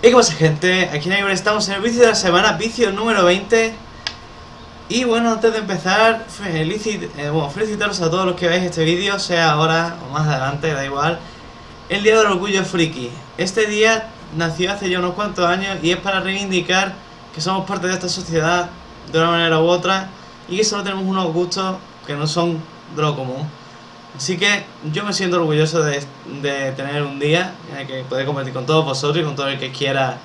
¿Y qué pasa gente? Aquí en estamos en el vicio de la semana, vicio número 20 Y bueno, antes de empezar, felicit eh, bueno, felicitaros a todos los que veáis este vídeo, sea ahora o más adelante, da igual. El Día del Orgullo Friki. Este día nació hace ya unos cuantos años y es para reivindicar que somos parte de esta sociedad de una manera u otra Y que solo tenemos unos gustos que no son de lo común Así que yo me siento orgulloso de, tener un día en el que poder compartir con todos vosotros y con todo el que quiera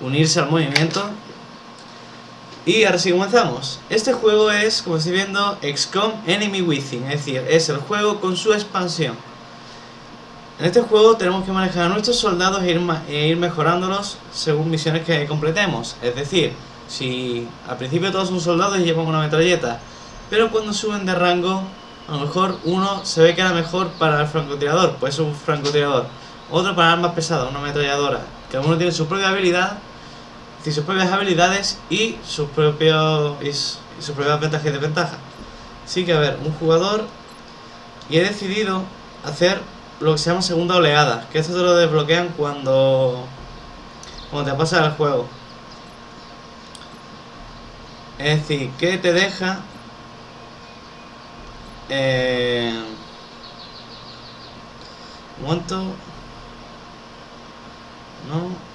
unirse al movimiento. Y ahora sí comenzamos. Este juego es, como estáis viendo, XCOM Enemy Within, es decir, es el juego con su expansión. En este juego tenemos que manejar a nuestros soldados e ir, e ir mejorándolos según misiones que completemos. Es decir, si al principio todos son soldados y llevan una metralleta, pero cuando suben de rango a lo mejor uno se ve que era mejor para el francotirador, pues es un francotirador. Otro para armas pesadas, una ametralladora. Cada uno tiene su propia habilidad, sus propias habilidades y sus propios y sus propias ventajas y desventajas. Así que a ver, un jugador y he decidido hacer lo que se llama segunda oleada, que esto te lo desbloquean cuando cuando te pasa el juego. Es decir, que te deja eh, un momento. No.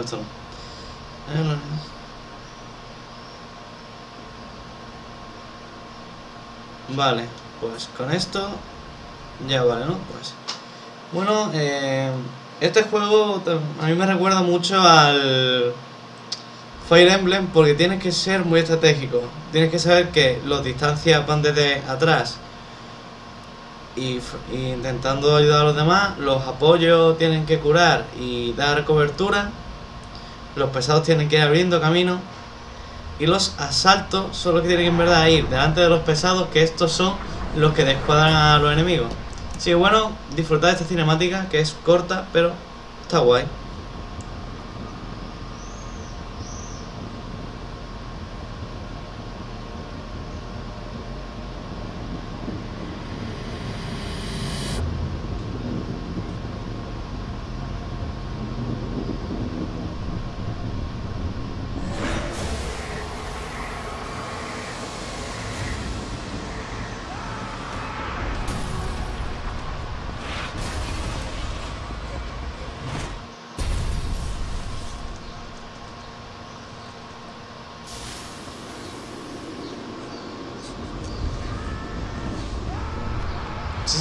Esto. Eh, vale, pues con esto ya vale, ¿no? Pues bueno, eh, este juego a mí me recuerda mucho al Fire Emblem porque tienes que ser muy estratégico. Tienes que saber que los distancias van desde atrás y, intentando ayudar a los demás. Los apoyos tienen que curar y dar cobertura. Los pesados tienen que ir abriendo camino. Y los asaltos son los que tienen que en verdad ir delante de los pesados, que estos son los que descuadran a los enemigos. Sí, bueno, disfrutar de esta cinemática que es corta, pero está guay.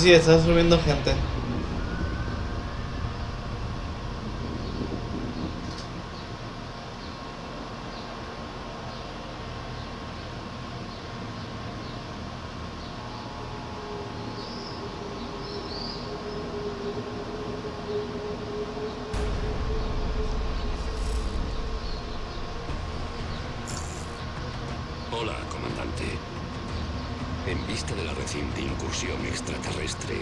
Sí, está subiendo gente. Hola, comandante. En vista de la reciente incursión extraterrestre,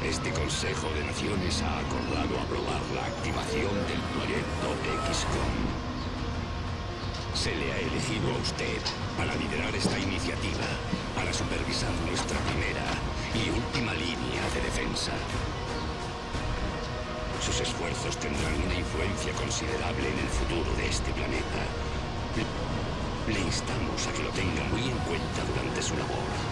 este Consejo de Naciones ha acordado aprobar la activación del proyecto XCOM. Se le ha elegido a usted para liderar esta iniciativa, para supervisar nuestra primera y última línea de defensa. Sus esfuerzos tendrán una influencia considerable en el futuro de este planeta. Le instamos a que lo tenga muy en cuenta durante su labor.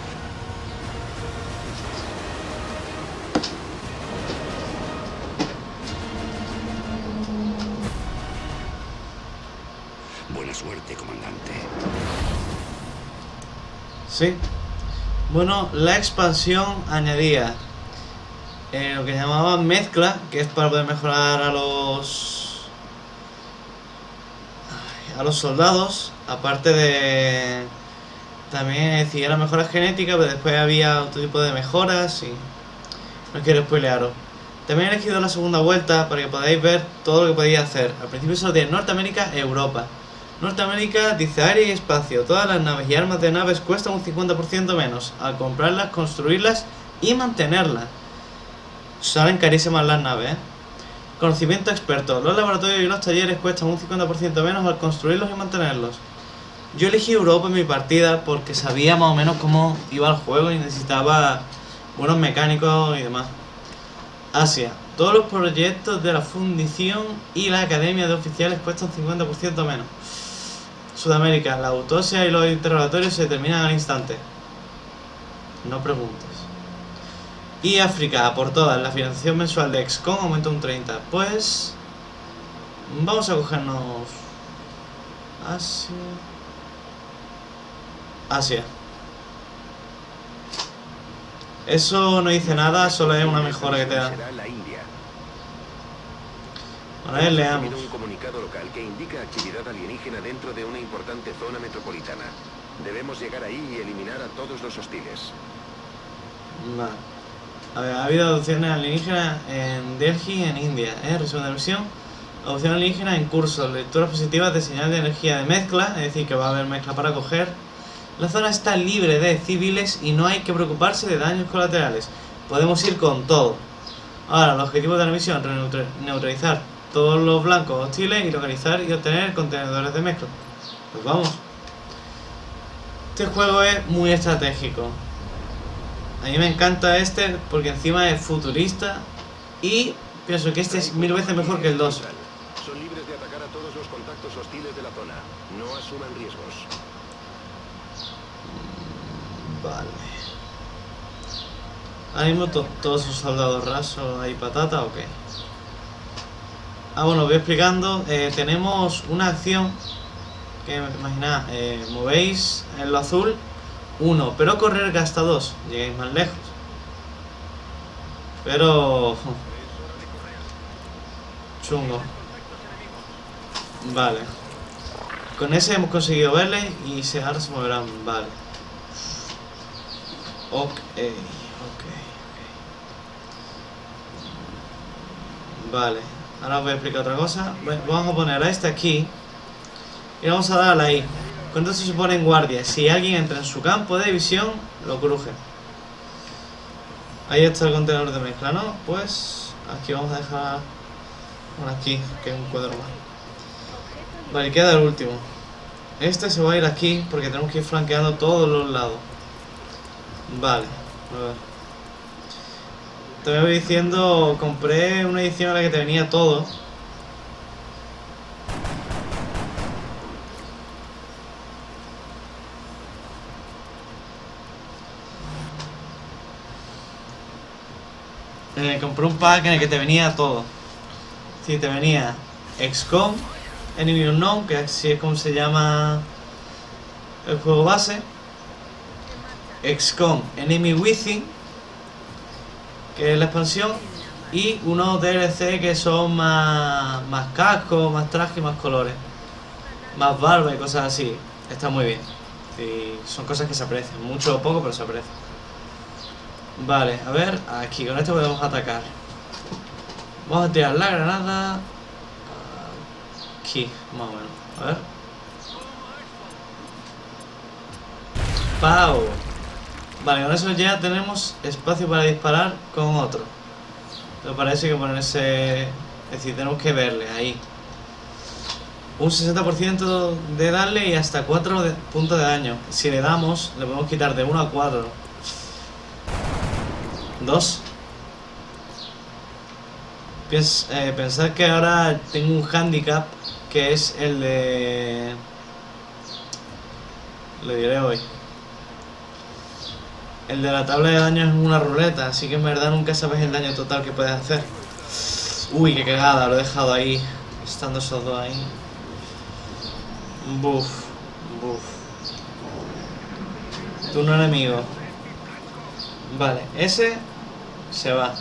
Buena suerte, comandante. Sí. Bueno, la expansión añadía eh, lo que llamaba mezcla, que es para poder mejorar a los a los soldados, aparte de también decir era mejora genética, pero después había otro tipo de mejoras y no quiero spoilearos. También he elegido la segunda vuelta para que podáis ver todo lo que podéis hacer. Al principio solo tiene Norteamérica e Europa. Norteamérica dice área y espacio. Todas las naves y armas de naves cuestan un 50% menos. Al comprarlas, construirlas y mantenerlas. Salen carísimas las naves, ¿eh? Conocimiento experto. Los laboratorios y los talleres cuestan un 50% menos al construirlos y mantenerlos. Yo elegí Europa en mi partida porque sabía más o menos cómo iba el juego y necesitaba buenos mecánicos y demás. Asia. Todos los proyectos de la fundición y la academia de oficiales cuestan 50% menos. Sudamérica. La autopsia y los interrogatorios se terminan al instante. No preguntes. Y África, por todas, la financiación mensual de XCOM aumenta un 30. Pues... Vamos a cogernos... Asia... Asia. Eso no dice nada, solo es una mejora que te da. Será la India. A ver, leamos. Un comunicado local que indica actividad alienígena dentro de una importante zona metropolitana. Debemos llegar ahí y eliminar a todos los hostiles. Vale. A ver, ha habido adopciones alienígenas en Delhi, en India. ¿eh? Resumen de la misión. Adopción alienígena en curso. Lecturas positivas de señal de energía de mezcla. Es decir, que va a haber mezcla para coger. La zona está libre de civiles y no hay que preocuparse de daños colaterales. Podemos ir con todo. Ahora, el objetivo de la misión neutralizar todos los blancos hostiles y localizar y obtener contenedores de mezcla. Pues vamos. Este juego es muy estratégico. A mí me encanta este porque encima es futurista y pienso que este es mil veces mejor que el 2. Son libres de atacar a todos los contactos hostiles de la zona. No asuman riesgos. Vale. Ahora mismo to- todos esos soldados rasos hay patata o qué. Ah, bueno, voy explicando. Eh, tenemos una acción que, imaginad, eh, movéis en lo azul uno, pero correr gasta dos. Llegáis más lejos. Pero... Chungo. Vale. Con ese hemos conseguido verle y se, ahora se moverán. Vale. Ok, ok, ok. Vale, ahora os voy a explicar otra cosa. Vamos a poner a este aquí y vamos a darle ahí. Cuando se supone en guardia, si alguien entra en su campo de visión, lo cruje. Ahí está el contenedor de mezcla, ¿no? Pues aquí vamos a dejar bueno, aquí, que es un cuadro más. Vale, queda el último. Este se va a ir aquí porque tenemos que ir flanqueando todos los lados. Vale, a ver. Te voy diciendo, compré una edición en la que te venía todo. Eh, compré un pack en el que te venía todo. Sí, te venía XCOM, Enemy Unknown, que así es como se llama el juego base. XCOM Enemy Within, que es la expansión, y unos DLC que son más, más cascos, más trajes, más colores, más barba y cosas así. Está muy bien. Y son cosas que se aprecian, mucho o poco, pero se aprecian. Vale, a ver, aquí con esto podemos atacar. Vamos a tirar la granada. Más o menos. A ver. ¡Pau! Vale, con eso ya tenemos espacio para disparar con otro. Pero hay que ponerse... Es decir, tenemos que verle ahí. Un 60% de darle y hasta 4 de- puntos de daño. Si le damos, le podemos quitar de 1 a 4. 2. Piens, eh, pensar que ahora tengo un handicap que es el de... Le diré hoy. El de la tabla de daño es una ruleta, así que en verdad nunca sabes el daño total que puedes hacer. Uy, qué cagada, lo he dejado ahí. Estando esos dos ahí. Buf, buf. Turno enemigo. Vale, ese se va.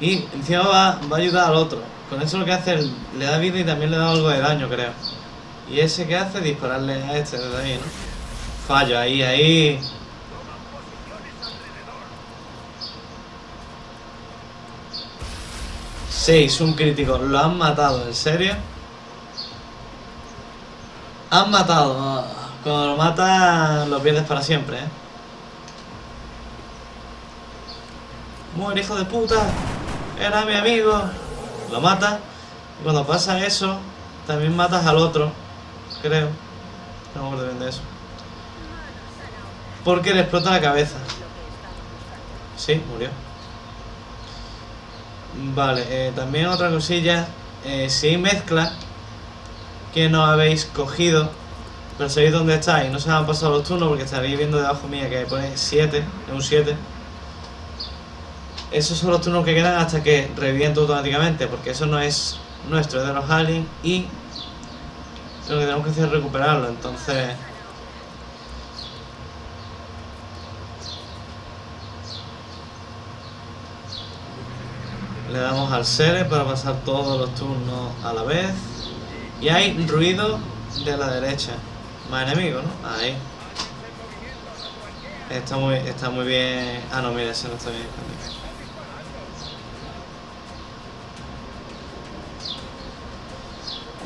Y encima va, va a ayudar al otro. Con eso lo que hace es, le da vida y también le da algo de daño, creo. Y ese que hace dispararle a este desde ahí, ¿no? Fallo, ahí, ahí. Seis, un crítico. Lo han matado, ¿en serio? Han matado. Cuando lo matan, lo pierdes para siempre, ¿eh? Muere, hijo de puta. Era mi amigo. Lo mata. Y cuando pasa eso, también matas al otro, creo. No me acuerdo bien de eso. Porque le explota la cabeza. Sí, murió. Vale, eh, también otra cosilla. Eh, si hay mezcla que no habéis cogido, pero sabéis dónde está y no se han pasado los turnos porque estaréis viendo debajo mía que pone 7, es un 7. Esos son los turnos que quedan hasta que reviento automáticamente, porque eso no es nuestro, es de los aliens y lo que tenemos que hacer es recuperarlo, entonces... Le damos al Sere para pasar todos los turnos a la vez. Y hay ruido de la derecha. Más enemigos, ¿no? Ahí. Está muy, está muy bien. Ah, no, mira, ese no está bien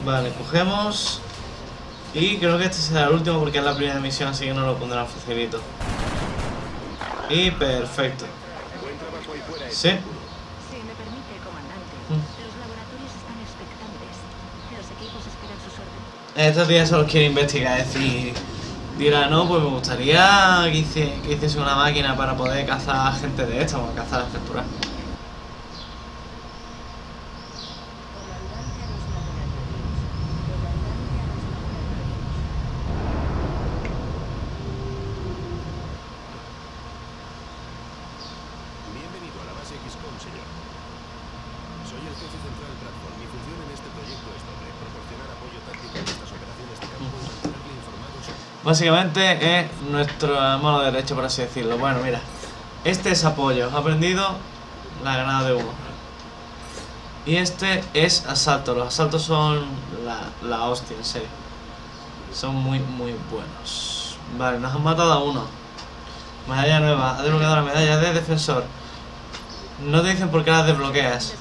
Vale, cogemos. Y creo que este será el último porque es la primera misión, así que no lo pondrán facilito. Y perfecto. Sí. Si me permite, comandante, los laboratorios están expectantes. Los equipos esperan sus órdenes. Estos días solo quiero investigar, es decir, dirá, no, pues me gustaría que, hice, que hiciese una máquina para poder cazar gente de esta, o cazar las capturas. Comandante a los laboratorios. Comandante a los laboratorios. Bienvenido a la base XCOM, señor. Soy el jefe central Bradford. Mi función en este proyecto es doble. Proporcionar apoyo táctico en estas operaciones de campo y mantenerle informado sobre... Básicamente es nuestra mano derecha, por así decirlo. Bueno, mira, este es apoyo. Ha aprendido la granada de humo. Y este es asalto. Los asaltos son la, la hostia, en serio. Son muy, muy buenos. Vale, nos han matado a uno. Medalla nueva. Ha desbloqueado la medalla de defensor. No te dicen por qué las desbloqueas.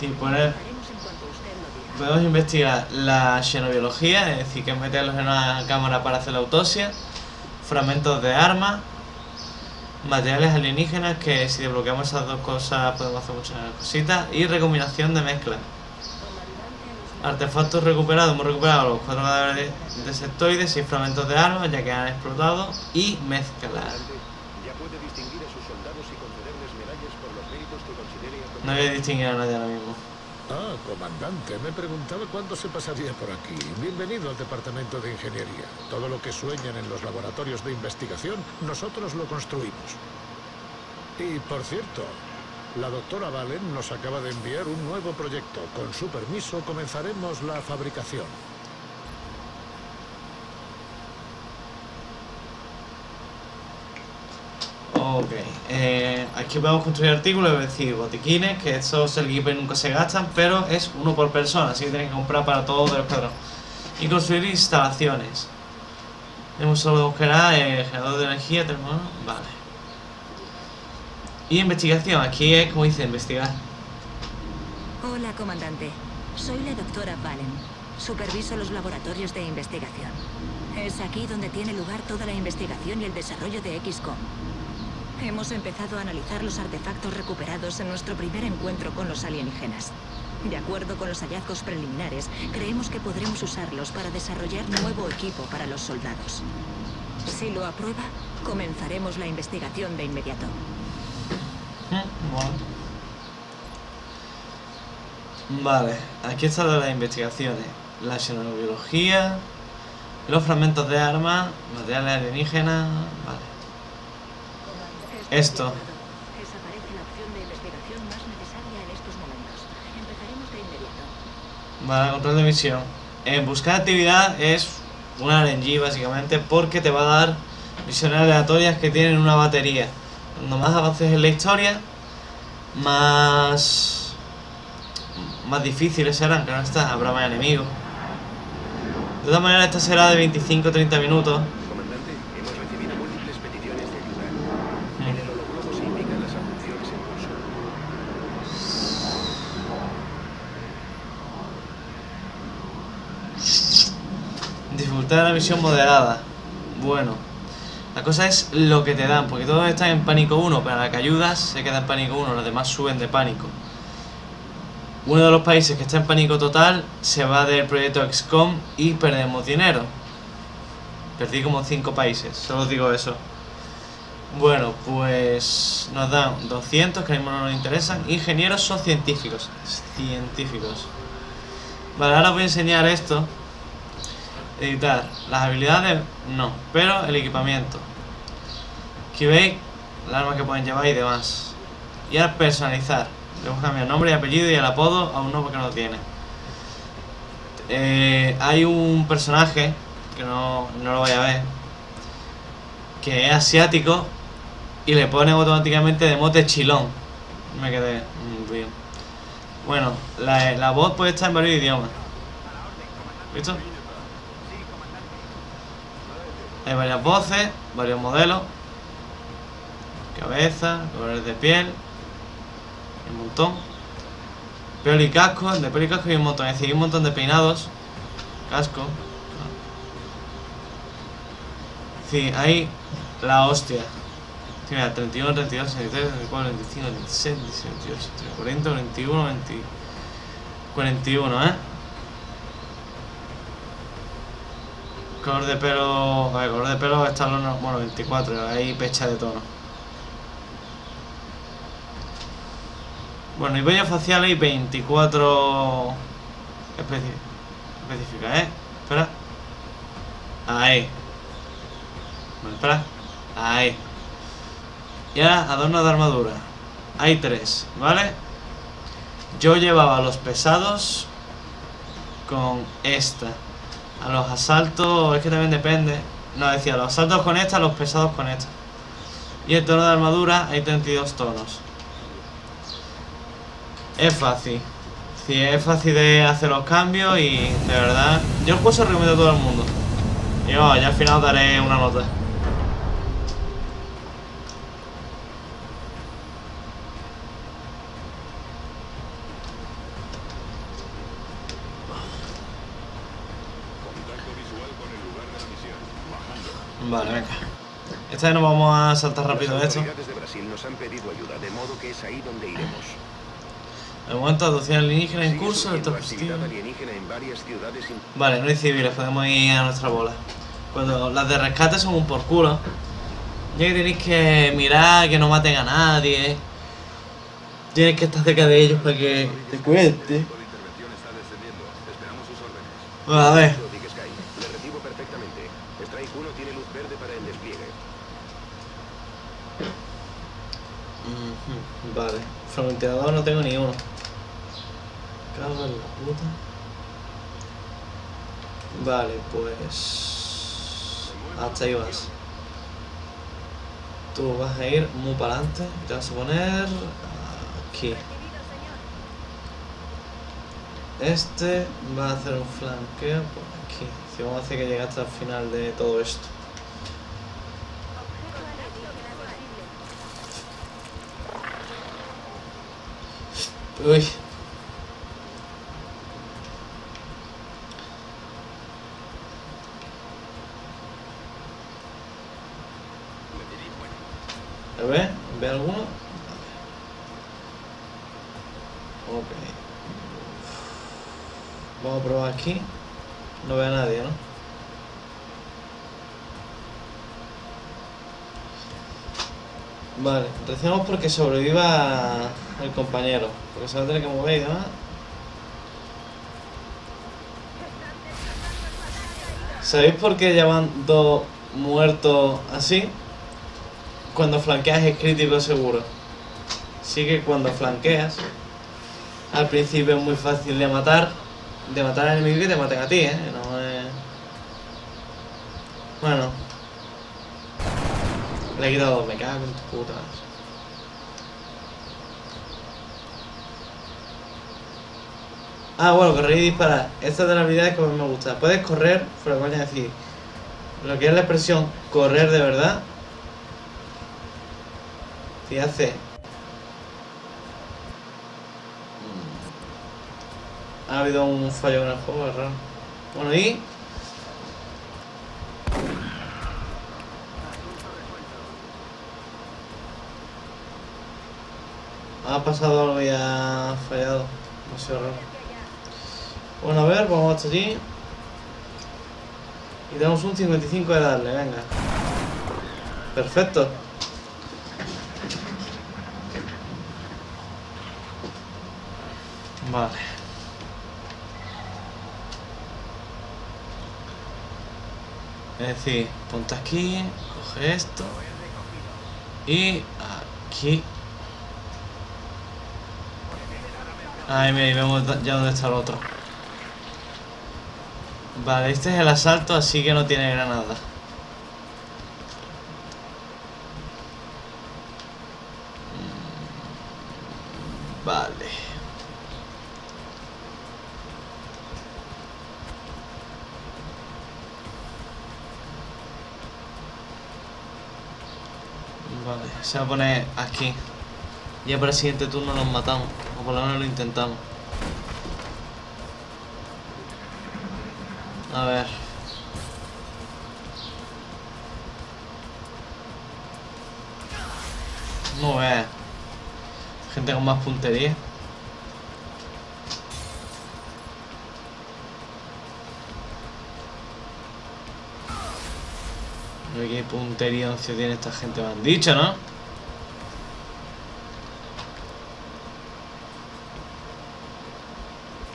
Sí, poner- Lo haremos en cuanto usted lo diga. Podemos investigar la xenobiología, es decir, que meterlos en una cámara para hacer la autopsia, fragmentos de armas, materiales alienígenas, que si desbloqueamos esas dos cosas podemos hacer muchas cositas, y recombinación de mezcla. Artefactos recuperados, hemos recuperado los cuatro cadáveres de insectoides y fragmentos de armas, ya que han explotado, y considere No voy a distinguir a nadie ahora mismo. Ah, comandante, me preguntaba cuándo se pasaría por aquí. Bienvenido al departamento de ingeniería. Todo lo que sueñan en los laboratorios de investigación, nosotros lo construimos. Y, por cierto, la doctora Valen nos acaba de enviar un nuevo proyecto. Con su permiso comenzaremos la fabricación. Ok, eh, aquí podemos construir artículos, es decir, botiquines, que estos el equipo nunca se gastan, pero es uno por persona, así que tienen que comprar para todo el escuadrón. Y construir instalaciones. Tenemos solo de eh, generador de energía, tenemos, vale. Y investigación, aquí es como dice, investigar. Hola, comandante. Soy la doctora Valen. Superviso los laboratorios de investigación. Es aquí donde tiene lugar toda la investigación y el desarrollo de XCOM. Hemos empezado a analizar los artefactos recuperados en nuestro primer encuentro con los alienígenas. De acuerdo con los hallazgos preliminares, creemos que podremos usarlos para desarrollar nuevo equipo para los soldados. Si lo aprueba, comenzaremos la investigación de inmediato. Vale. Aquí está lo de las investigaciones. La xenobiología, los fragmentos de armas, materiales alienígenas. Vale. Esto. Desaparece la opción de investigación más necesaria en estos momentos. Empezaremos de inmediato. Vale, control de misión. En buscar actividad es una RNG básicamente porque te va a dar misiones aleatorias que tienen una batería. Cuando más avances en la historia, más más difíciles serán, claro está, habrá más enemigos. De todas maneras, esta será de 25-30 minutos. Comandante, hemos recibido múltiples peticiones de ayuda. En el hologlobo se indican las abducciones en curso. De la misión moderada. Bueno, la cosa es lo que te dan, porque todos están en pánico 1, pero la que ayudas se queda en pánico 1, los demás suben de pánico. uno de los países que está en pánico total se va del proyecto XCOM y perdemos dinero. Perdí como 5 países, solo digo eso. Bueno, pues nos dan 200 que a mí no nos interesan. Ingenieros son científicos. Científicos. Vale, ahora os voy a enseñar esto. Editar. Las habilidades, no. Pero el equipamiento. Aquí veis las armas que pueden llevar y demás. Y ahora personalizar. Le voy a cambiar nombre y apellido y el apodo a un nuevo que no lo tiene. Eh, hay un personaje que no, no lo voy a ver. Que es asiático y le ponen automáticamente de mote chilón. Me quedé mm, bien. Bueno, la, la voz puede estar en varios idiomas. ¿Visto? Hay varias voces, varios modelos. Cabeza, colores de piel. Un montón. Pelo y casco, de pelo y casco hay un montón. Es decir, hay un montón de peinados. Casco. Sí, hay la hostia. Sí, mira, 31, 32, 63, 34, 25, 26, 27, 28, 40, 41, 20, 41, ¿eh? Color de pelo... A ver, color de pelo está los... Bueno, 24, ahí pecha de tono. Bueno, y bellos faciales y 24... Especi... Específica, ¿eh? Espera. Ahí. Bueno, espera. Ahí. Y ahora adorno de armadura. Hay tres, ¿vale? Yo llevaba los pesados con esta. A los asaltos, es que también depende. No, decía, los asaltos con esta, los pesados con esta. Y el tono de armadura hay 32 tonos. Es fácil. Sí, es fácil de hacer los cambios y de verdad, yo el lo recomiendo a todo el mundo. Y oh, ya al final daré una nota. Contacto visual con el lugar de la misión. Bajando. Vale, venga. Esta vez nos vamos a saltar rápido esto. de Brasil nos han pedido ayuda, de modo que es ahí donde iremos. De momento, adopción alienígena en curso, alienígena en varias ciudades Vale, no hay civiles, podemos ir a nuestra bola. Cuando las de rescate son un por culo. Ya que tenéis que mirar que no maten a nadie. Tienes que estar cerca de ellos para que te cuente. Bueno, a ver. Francotirador no tengo ni uno. Cago en la puta. Vale, pues. Hasta ahí vas. Tú vas a ir muy para adelante. y Te vas a poner. Aquí. Este va a hacer un flanqueo por aquí. Si vamos a hacer que llegue hasta el final de todo esto. Uy. A ver, ¿ve alguno? Ok. Vamos a probar aquí. No ve a nadie, ¿no? Vale, recibamos porque sobreviva el compañero. Porque se va a tener que mover y. ¿Sabéis por qué llevan dos muertos así? Cuando flanqueas es crítico seguro. Sí que cuando flanqueas, al principio es muy fácil de matar, de matar al enemigo y te maten a ti, ¿eh? No es... Bueno. Le he quitado me cago en tu puta. Ah, bueno, correr y disparar. Esta es de las habilidades que más me gusta. Puedes correr, fuera coña, es decir, lo que es la expresión correr de verdad. Si hace. Ha habido un fallo en el juego, es raro. Bueno, y. Ha pasado algo y ha fallado. Demasiado raro. Bueno, a ver, vamos hasta allí. Y damos un 55 de darle, venga. Perfecto. Vale. Es decir, ponte aquí, coge esto. Y aquí. Ay, mira, ahí vemos ya dónde está el otro. Vale, este es el asalto, así que no tiene granada. Mm, Vale. Vale, se va a poner aquí. Ya para el siguiente turno nos matamos. O por lo menos lo intentamos. A ver. No ve. Gente con más puntería. Qué puntería once tiene esta gente, me han dicho, ¿no?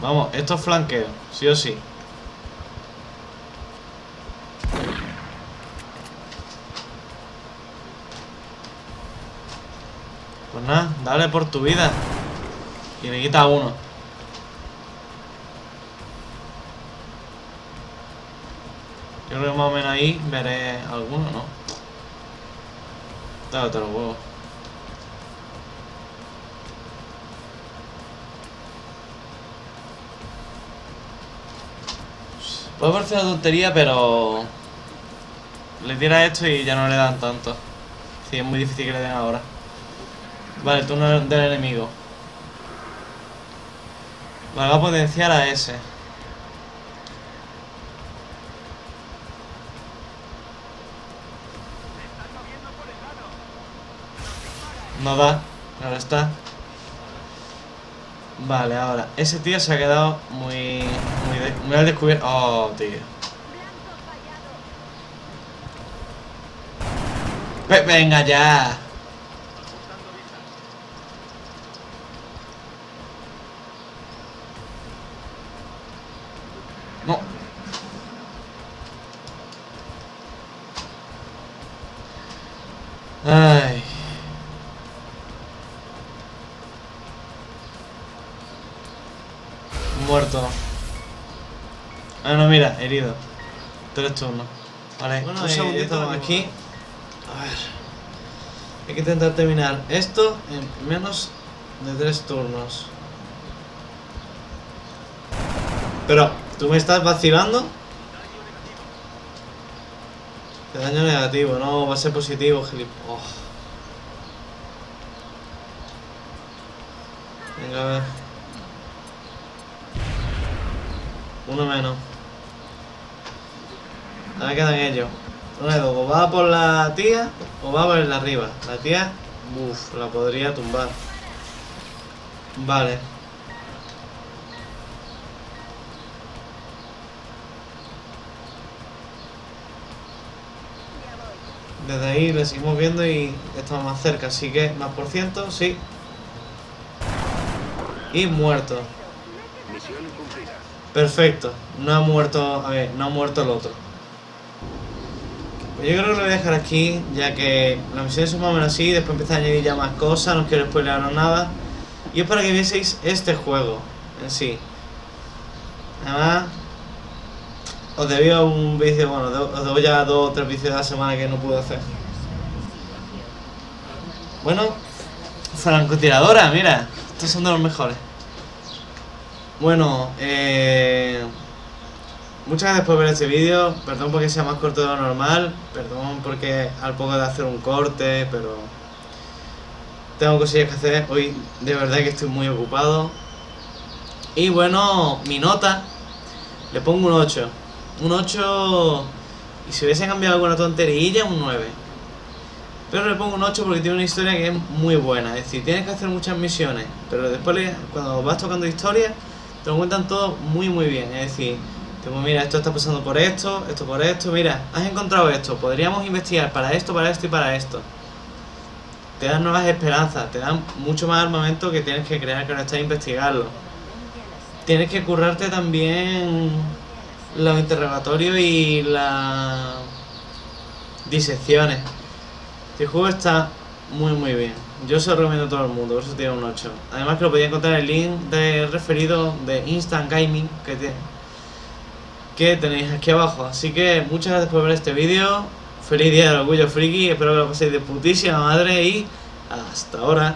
Vamos, esto es flanqueo, sí o sí. Dale por tu vida. Y me quita uno. Yo creo que más o menos ahí veré alguno, ¿no? Date los huevos. Puede parecer una tontería, pero... Le tira esto y ya no le dan tanto. Sí, es muy difícil que le den ahora. Vale, turno del enemigo. Vale, va a potenciar a ese. No da, claro está. Vale, ahora, ese tío se ha quedado muy, muy, de- muy al descubierto. Oh, tío. Ve- venga ya. No. Ay. Muerto. Ah, no, mira, herido. Tres turnos. Vale, Bueno, un eh, segundito aquí. A ver. Hay que intentar terminar esto en menos de tres turnos. Pero, ¿tú me estás vacilando? Que daño negativo, no, va a ser positivo, gilip... Oh. Venga, a ver. Uno menos. Ahora quedan ellos. Dos, o va por la tía o va por la arriba. La tía, uff, la podría tumbar. Vale. Desde ahí le seguimos viendo y estamos más cerca, así que más por ciento, sí. Y muerto. Perfecto. No ha muerto. A ver, no ha muerto el otro. Yo creo que lo voy a dejar aquí, ya que las misiones son más o menos así, después empieza a añadir ya más cosas, no quiero spoilearos nada. Y es para que vieseis este juego en sí. Además, os debía un vídeo, bueno, os debo ya dos o tres vídeos a la semana que no pude hacer. Bueno, francotiradora, mira, estos son de los mejores. Bueno, eh... Muchas gracias por ver este vídeo, perdón porque sea más corto de lo normal, perdón porque al poco de hacer un corte, pero tengo cosillas que hacer, hoy de verdad que estoy muy ocupado. Y bueno, mi nota, le pongo un 8, un 8 y si hubiese cambiado alguna tonterilla, un 9. Pero le pongo un 8 porque tiene una historia que es muy buena. Es decir, tienes que hacer muchas misiones, pero después cuando vas tocando historia, te lo cuentan todo muy muy bien. Es decir, como mira, esto está pasando por esto, esto por esto, mira, has encontrado esto, podríamos investigar para esto, para esto y para esto. Te dan nuevas esperanzas, te dan mucho más armamento que tienes que crear que no estás investigarlo. Tienes que currarte también los interrogatorios y las disecciones. Este juego está muy muy bien. Yo se lo recomiendo a todo el mundo, por eso tiene un 8. Además que lo podía encontrar en el link de referido de Instant Gaming que, te- que tenéis aquí abajo. Así que muchas gracias por ver este vídeo. Feliz día del orgullo friki, espero que lo paséis de putísima madre y hasta ahora.